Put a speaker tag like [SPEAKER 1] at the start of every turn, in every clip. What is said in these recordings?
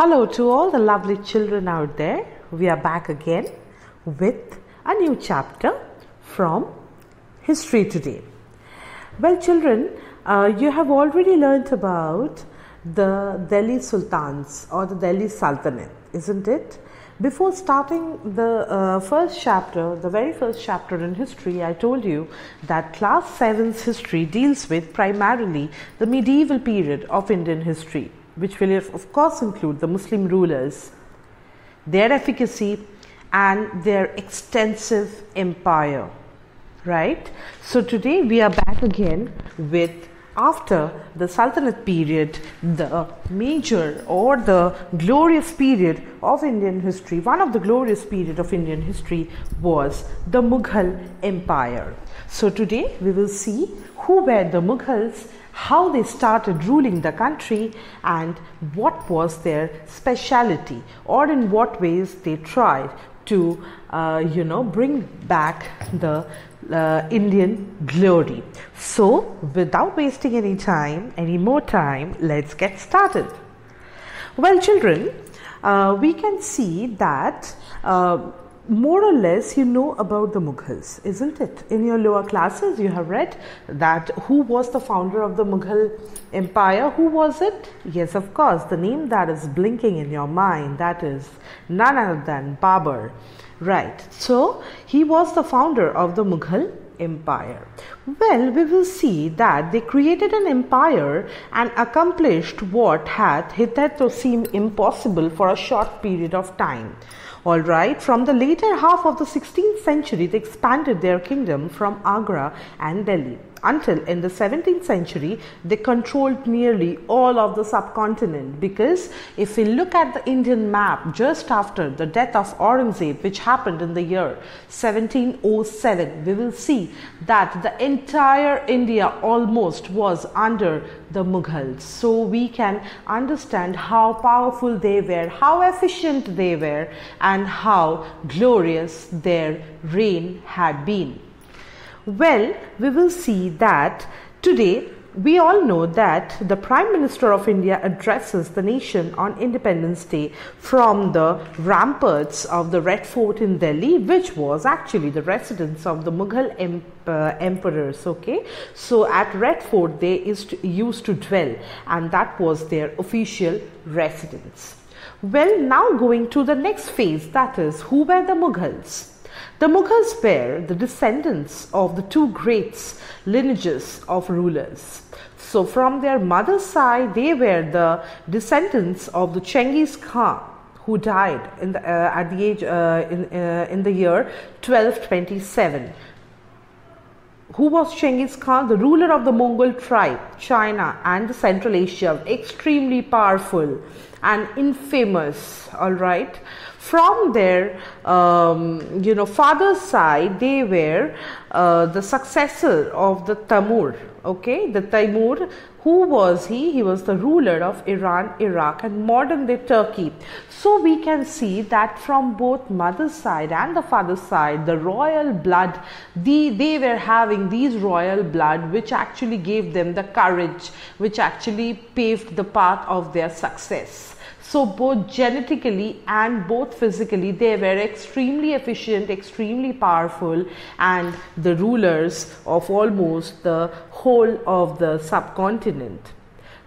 [SPEAKER 1] Hello to all the lovely children out there. We are back again with a new chapter from History Today. Well, children, uh, you have already learnt about the Delhi Sultans or the Delhi Sultanate, isn't it? Before starting the uh, first chapter, the very first chapter in history, I told you that class 7's history deals with primarily the medieval period of Indian history which will of course include the Muslim rulers, their efficacy, and their extensive empire. Right? So today we are back again with after the Sultanate period, the major or the glorious period of Indian history, one of the glorious period of Indian history was the Mughal Empire. So today we will see who were the Mughals how they started ruling the country and what was their speciality or in what ways they tried to uh, you know bring back the uh, Indian glory. So without wasting any time, any more time, let's get started. Well, children, uh, we can see that uh, more or less you know about the Mughals, isn't it? In your lower classes, you have read that who was the founder of the Mughal empire? Who was it? Yes, of course, the name that is blinking in your mind that is none other than Babur. Right, so he was the founder of the Mughal empire? Well, we will see that they created an empire and accomplished what had hitherto seemed impossible for a short period of time. All right, from the later half of the 16th century, they expanded their kingdom from Agra and Delhi until in the 17th century they controlled nearly all of the subcontinent. Because if we look at the Indian map just after the death of Aurangzeb which happened in the year 1707 we will see that the entire India almost was under the Mughals. So we can understand how powerful they were how efficient they were and how glorious their reign had been well, we will see that today we all know that the Prime Minister of India addresses the nation on Independence Day from the ramparts of the Red Fort in Delhi, which was actually the residence of the Mughal uh, emperors. Okay, so at Red Fort they used to dwell, and that was their official residence. Well, now going to the next phase, that is, who were the Mughals? The Mughals were the descendants of the two great lineages of rulers. So, from their mother's side, they were the descendants of the Chengiz Khan, who died in the, uh, at the age uh, in, uh, in the year 1227. Who was Chengiz Khan? The ruler of the Mongol tribe, China, and the Central Asia, extremely powerful and infamous. All right from their um, you know father's side they were uh, the successor of the Tamur okay? The Taimur who was he? He was the ruler of Iran Iraq and modern day Turkey. So we can see that from both mother's side and the father's side the royal blood the, they were having these royal blood which actually gave them the courage which actually paved the path of their success so, both genetically and both physically, they were extremely efficient, extremely powerful, and the rulers of almost the whole of the subcontinent.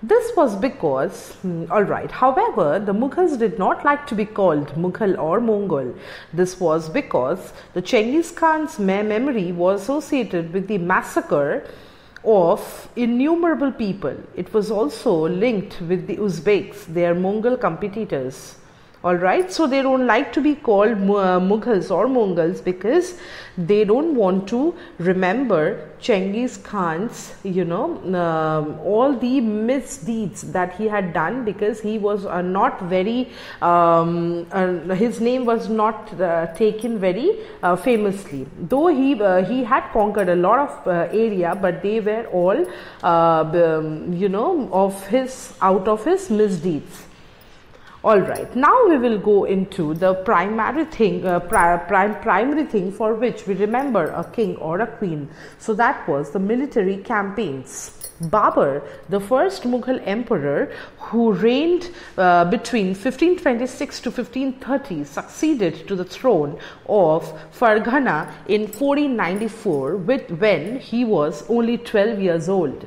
[SPEAKER 1] This was because, hmm, alright, however, the Mughals did not like to be called Mughal or Mongol. This was because the Chengiz Khan's memory was associated with the massacre of innumerable people. It was also linked with the Uzbeks, their Mongol competitors all right. So they don't like to be called uh, mughals or mongols because they don't want to remember Chengiz Khan's you know um, all the misdeeds that he had done because he was uh, not very um, uh, his name was not uh, taken very uh, famously. Though he uh, he had conquered a lot of area but they were all um, you know of his out of his misdeeds all right, now we will go into the primary thing, uh, pri prim primary thing for which we remember a king or a queen. So that was the military campaigns. Babur, the first Mughal emperor who reigned uh, between 1526 to 1530, succeeded to the throne of Farghana in 1494 with, when he was only 12 years old.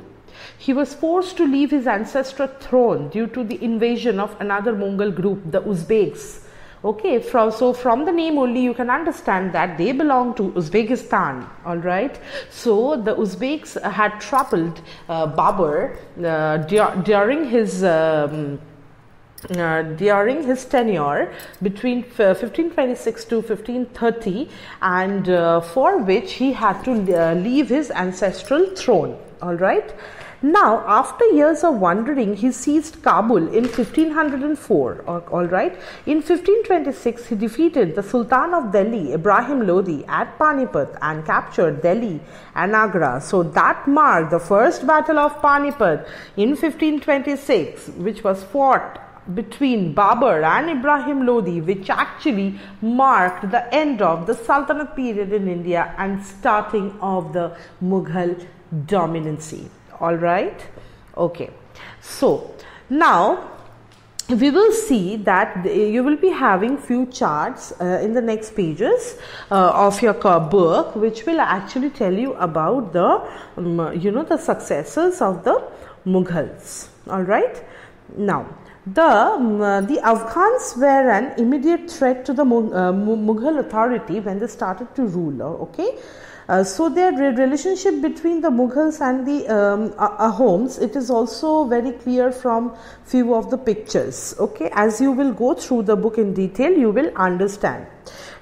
[SPEAKER 1] He was forced to leave his ancestral throne due to the invasion of another Mongol group, the Uzbeks. Okay from so from the name only you can understand that they belong to uzbekistan all right? So the uzbeks had troubled uh, babur uh, during his um, uh, during his tenure between 1526 to 1530 and uh, for which he had to uh, leave his ancestral throne all right now, after years of wandering, he seized Kabul in 1504. Uh, all right. In 1526, he defeated the Sultan of Delhi, Ibrahim Lodi, at Panipat and captured Delhi and Agra. So that marked the first battle of Panipat in 1526, which was fought between Babur and Ibrahim Lodi, which actually marked the end of the Sultanate period in India and starting of the Mughal dominancy all right? Okay. So now we will see that you will be having few charts uh, in the next pages uh, of your book which will actually tell you about the um, you know the successors of the mughals. All right? Now the um, uh, the afghans were an immediate threat to the uh, mughal authority when they started to rule okay uh, so their relationship between the Mughals and the um, Ahoms, it is also very clear from few of the pictures. Okay, as you will go through the book in detail, you will understand.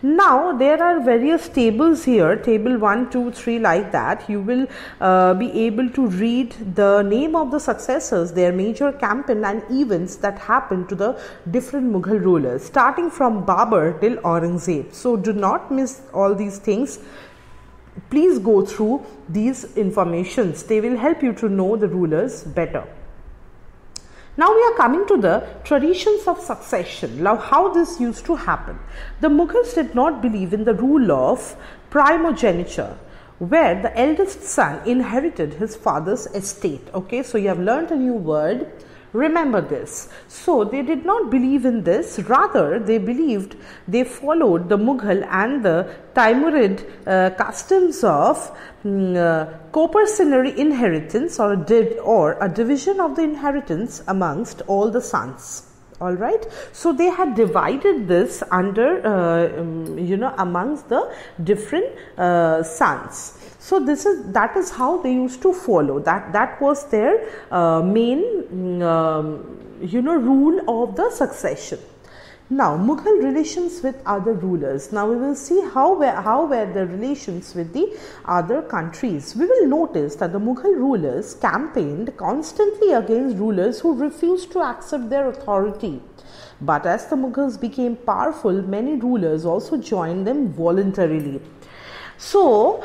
[SPEAKER 1] Now there are various tables here, table 1, 2, 3 like that. You will uh, be able to read the name of the successors, their major campaign and events that happened to the different Mughal rulers starting from Babur till Aurangzeb. So do not miss all these things please go through these informations. They will help you to know the rulers better. Now we are coming to the traditions of succession. Now how this used to happen. The Mughals did not believe in the rule of primogeniture where the eldest son inherited his father's estate. Okay, so you have learned a new word Remember this. So they did not believe in this, rather, they believed they followed the Mughal and the Timurid uh, customs of mm, uh, inheritance or a, or a division of the inheritance amongst all the sons all right. So they had divided this under uh, um, you know amongst the different uh, sons. So this is that is how they used to follow. That that was their uh, main mm, um, you know rule of the succession now, Mughal relations with other rulers. Now, we will see how were, how were the relations with the other countries. We will notice that the Mughal rulers campaigned constantly against rulers who refused to accept their authority. But as the Mughals became powerful, many rulers also joined them voluntarily. So,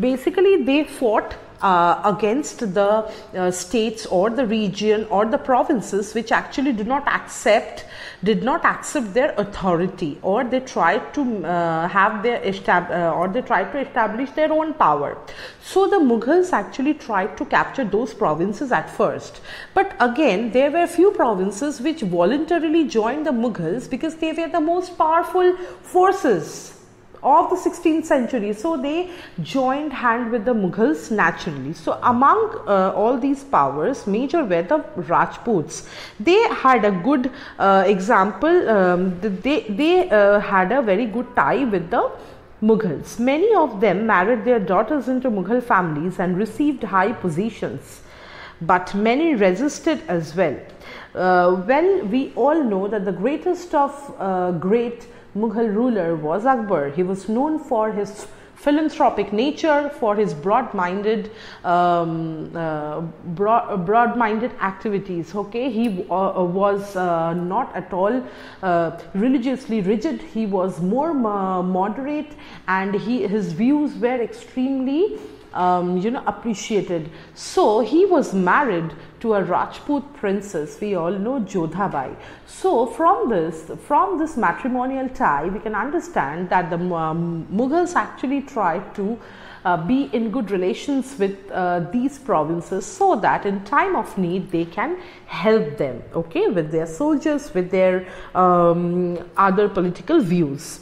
[SPEAKER 1] basically, they fought uh, against the uh, states or the region or the provinces which actually do not accept did not accept their authority or they tried to uh, have their uh, or they tried to establish their own power. So the mughals actually tried to capture those provinces at first. But again there were few provinces which voluntarily joined the mughals because they were the most powerful forces of the 16th century. So they joined hand with the Mughals naturally. So among uh, all these powers, major were the Rajputs. They had a good uh, example. Um, they they uh, had a very good tie with the Mughals. Many of them married their daughters into Mughal families and received high positions. But many resisted as well. Uh, well, we all know that the greatest of uh, great Mughal ruler was Akbar. He was known for his philanthropic nature, for his broad-minded, um, uh, broad, broad-minded activities. Okay, he uh, was uh, not at all uh, religiously rigid. He was more moderate, and he his views were extremely um, you know appreciated. So he was married to a Rajput princess. We all know Jodhabai. So from this, from this matrimonial tie, we can understand that the um, Mughals actually tried to uh, be in good relations with uh, these provinces so that in time of need they can help them okay with their soldiers with their um, other political views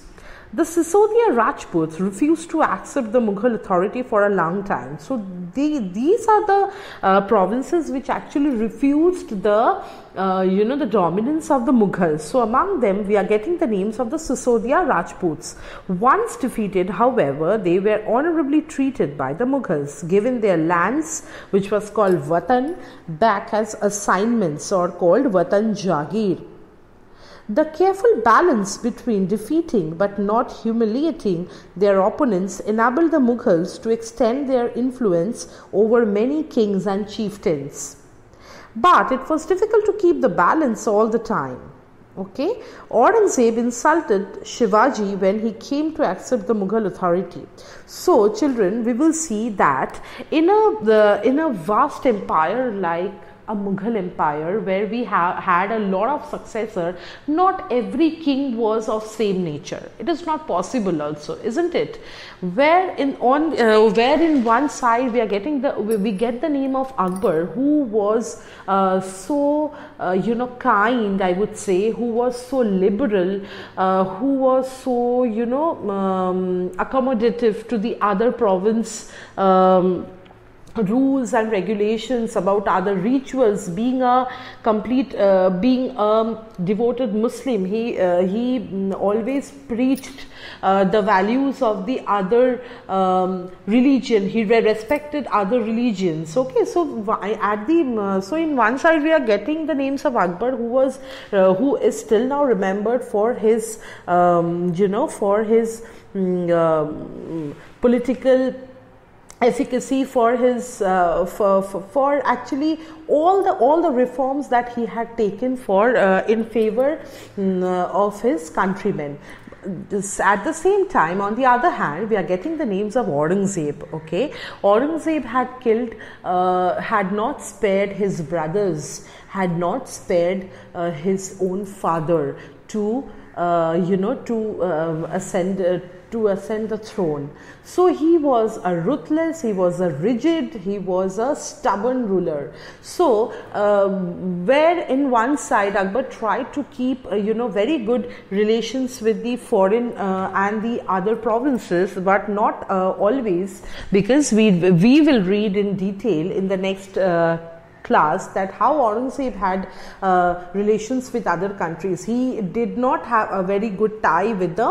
[SPEAKER 1] the Sisodia Rajputs refused to accept the Mughal authority for a long time. So they, these are the uh, provinces which actually refused the uh, you know the dominance of the Mughals. So among them we are getting the names of the Sisodia Rajputs. Once defeated, however, they were honorably treated by the Mughals, given their lands, which was called Vatan, back as assignments or called Vatan Jagir. The careful balance between defeating but not humiliating their opponents enabled the Mughals to extend their influence over many kings and chieftains. But it was difficult to keep the balance all the time. Okay, Aurangzeb insulted Shivaji when he came to accept the Mughal authority. So, children, we will see that in a the, in a vast empire like a Mughal empire where we have had a lot of successor, not every king was of same nature. It is not possible also, isn't it? Where in on uh, where in one side we are getting the we get the name of Akbar, who was uh, so uh, you know kind, I would say, who was so liberal, uh, who was so you know um, accommodative to the other province. Um, rules and regulations about other rituals. Being a complete uh, being a devoted muslim he uh, he always preached uh, the values of the other um, religion. He respected other religions. Okay so at the uh, so in one side we are getting the names of akbar who was uh, who is still now remembered for his um, you know for his um, political efficacy for his uh, for, for, for, actually all the all the reforms that he had taken for uh, in favor um, of his countrymen. This, at the same time on the other hand we are getting the names of Aurangzeb okay? Aurangzeb had killed uh, had not spared his brothers had not spared uh, his own father to uh, you know to um, ascend to ascend the throne. So he was a ruthless, he was a rigid, he was a stubborn ruler. So uh, where in one side Akbar tried to keep uh, you know very good relations with the foreign uh, and the other provinces, but not uh, always because we we will read in detail in the next uh, class that how Aurangzeb had uh, relations with other countries. He did not have a very good tie with the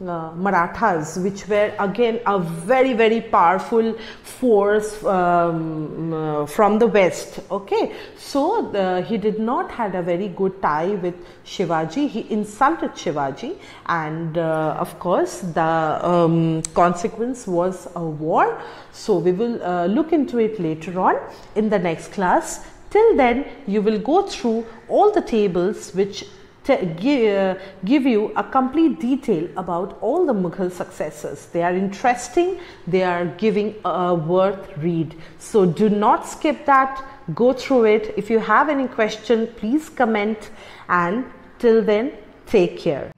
[SPEAKER 1] uh, Marathas, which were again a very very powerful force um, uh, from the west. Okay, so the, he did not had a very good tie with Shivaji. He insulted Shivaji, and uh, of course the um, consequence was a war. So we will uh, look into it later on in the next class. Till then, you will go through all the tables which give, uh, give you a complete detail about all the Mughal successes. They are interesting, they are giving a worth read. So do not skip that, go through it. If you have any question, please comment and till then, take care.